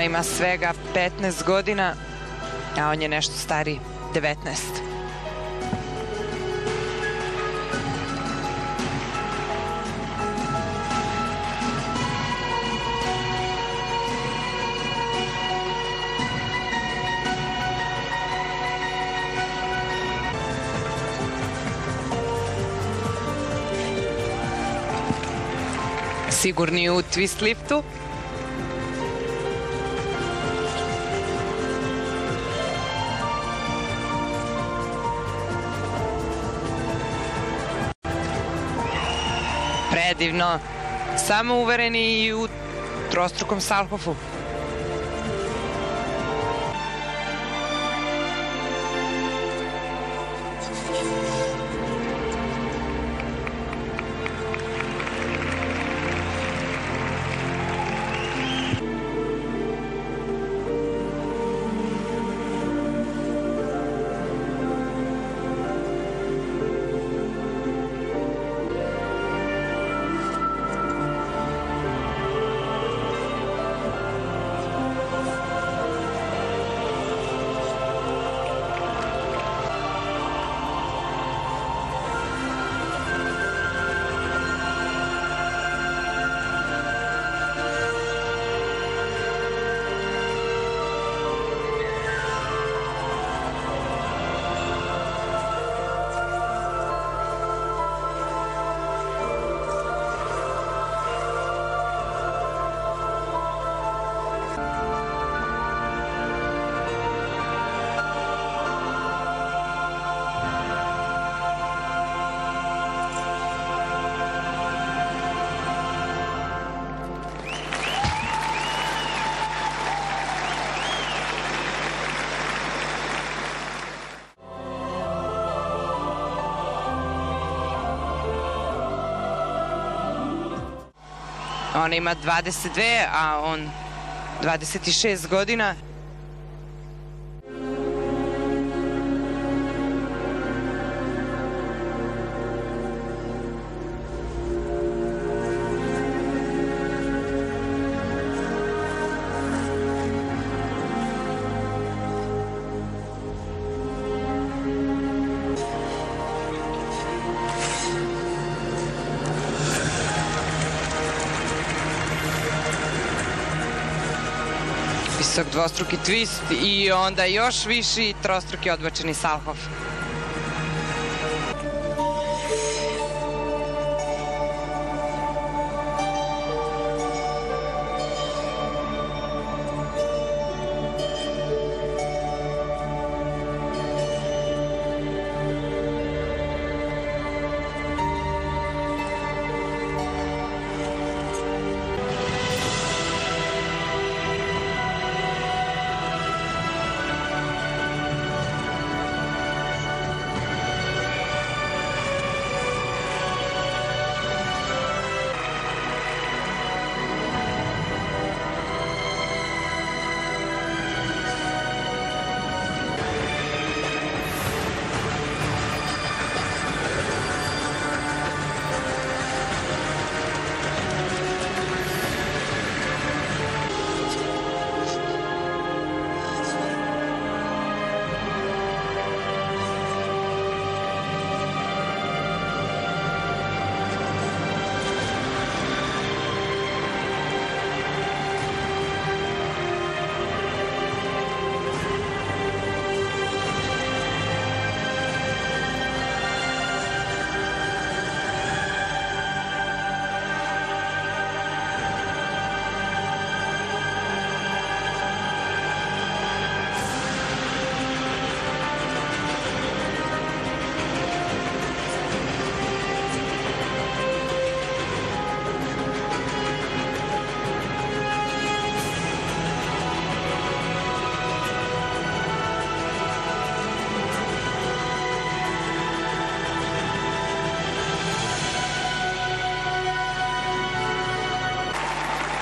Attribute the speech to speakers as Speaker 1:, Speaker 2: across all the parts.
Speaker 1: Ona ima svega 15 godina, a on je nešto stariji, 19. Sigurni u twist liftu. Predivno. Samo uvereni i u trostrukom Salhofu. Ona ima 22, a on 26 godina. Visok dvostruki twist i onda još viši trostruki odbačeni Salhof.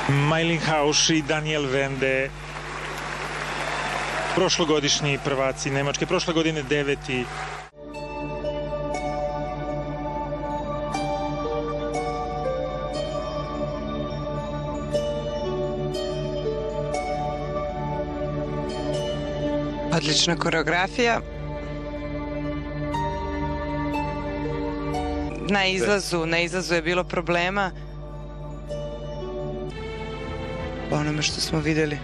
Speaker 2: Majlin Hauš i Daniel Vende prošlogodišnji prvaci Nemačke, prošle godine deveti
Speaker 1: Odlična koreografija. Na izlazu, na izlazu je bilo problema. Onome što smo videli.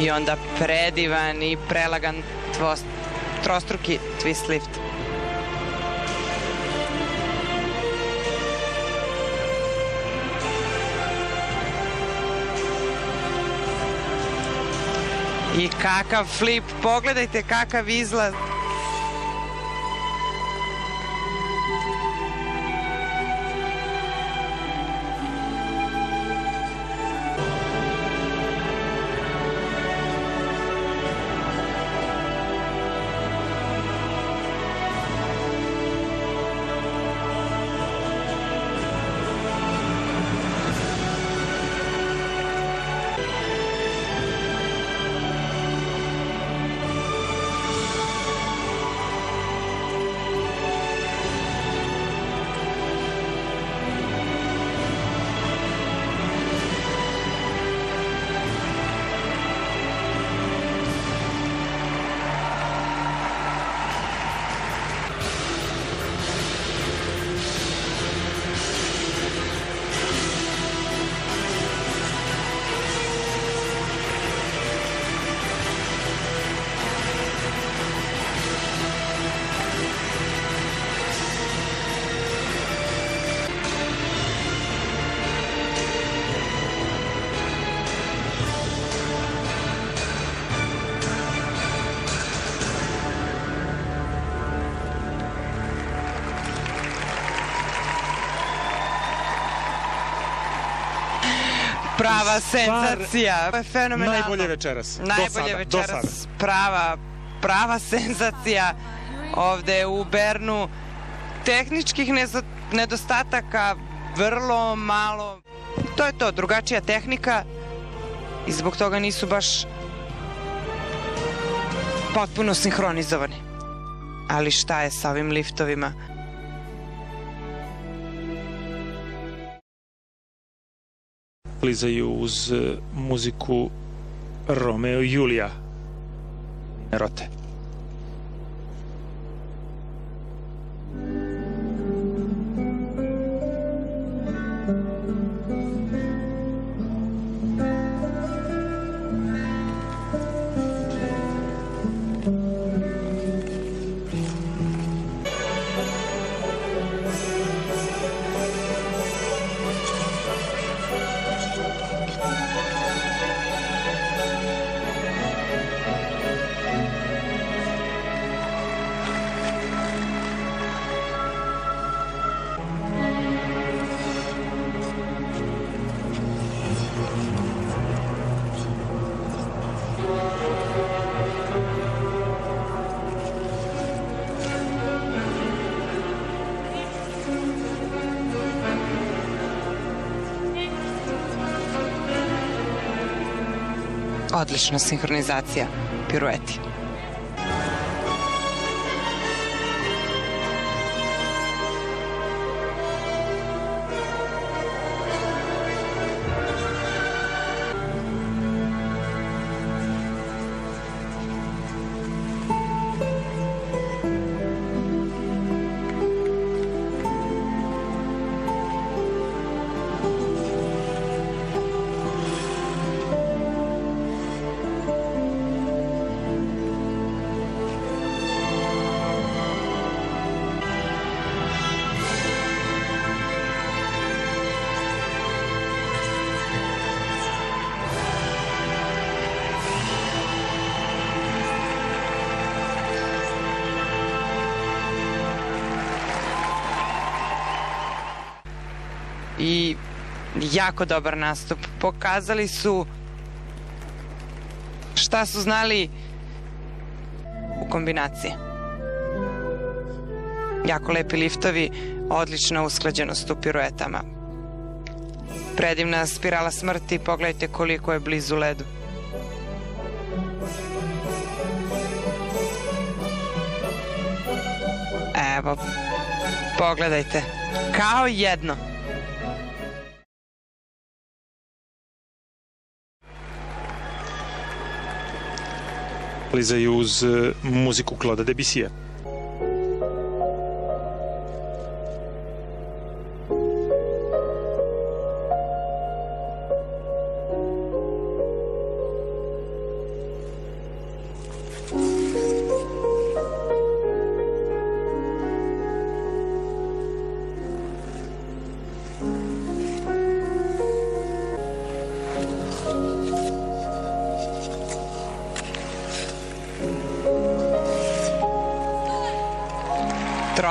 Speaker 1: I onda predivan i prelagan tvost, trostruki twist lift. I kakav flip, pogledajte kakav izlaz. Prava senzacija. Fenomenalno.
Speaker 2: Najbolje večeras.
Speaker 1: Najbolje
Speaker 2: sada,
Speaker 1: večeras. Prava, prava senzacija ovde u Bernu. Tehničkih nedostataka vrlo malo. To je to, drugačija tehnika i zbog toga nisu baš potpuno sinhronizovani. Ali šta je sa ovim liftovima?
Speaker 2: Klizaju uz e, muziku Romeo i Julija. Rote.
Speaker 1: Odlična sinhronizacija, pirueti. Jako dobar nastup. Pokazali su šta su znali u kombinaciji. Jako lepi liftovi, odlična usklađenost u piruetama. Predivna spirala smrti, pogledajte koliko je blizu ledu. Evo, pogledajte, kao jedno.
Speaker 2: Lizaju uz e, muziku Claude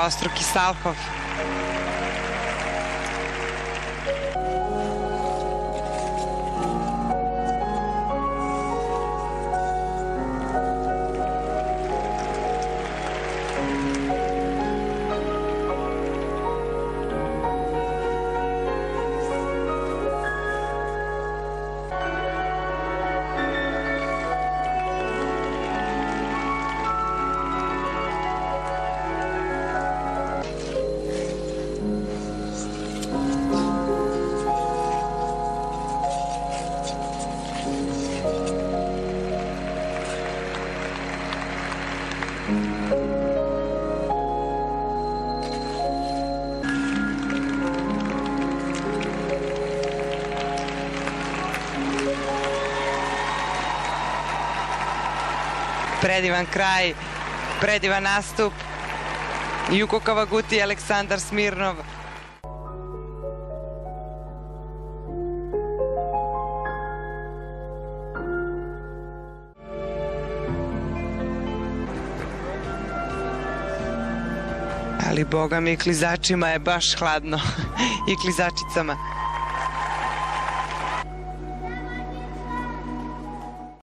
Speaker 2: Debussy.
Speaker 1: trostruki Salhov. Predivan kraj, predivan nastup. Juko Kavaguti i Aleksandar Smirnov. Ali boga mi klizačima je baš hladno i klizačicama.